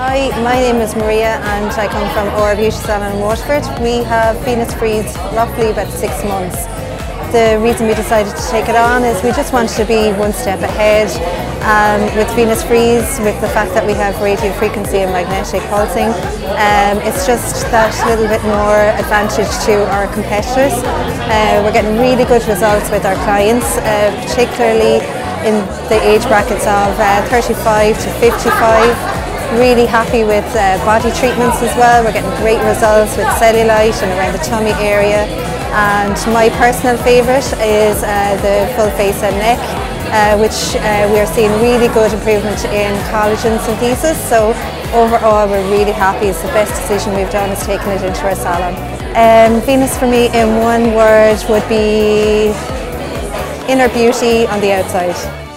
Hi, my name is Maria and I come from Aura Beauty Salon in Waterford. We have Venus Freeze roughly about six months. The reason we decided to take it on is we just wanted to be one step ahead um, with Venus Freeze, with the fact that we have radio frequency and magnetic pulsing. Um, it's just that little bit more advantage to our competitors. Uh, we're getting really good results with our clients, uh, particularly in the age brackets of uh, 35 to 55 really happy with uh, body treatments as well. We're getting great results with cellulite and around the tummy area. And my personal favourite is uh, the full face and neck, uh, which uh, we are seeing really good improvement in collagen synthesis. So overall, we're really happy. It's the best decision we've done is taking it into our salon. Um, Venus for me in one word would be inner beauty on the outside.